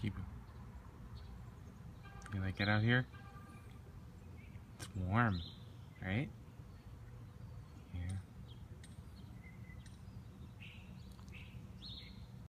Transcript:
keep it. You like it out here? It's warm, right?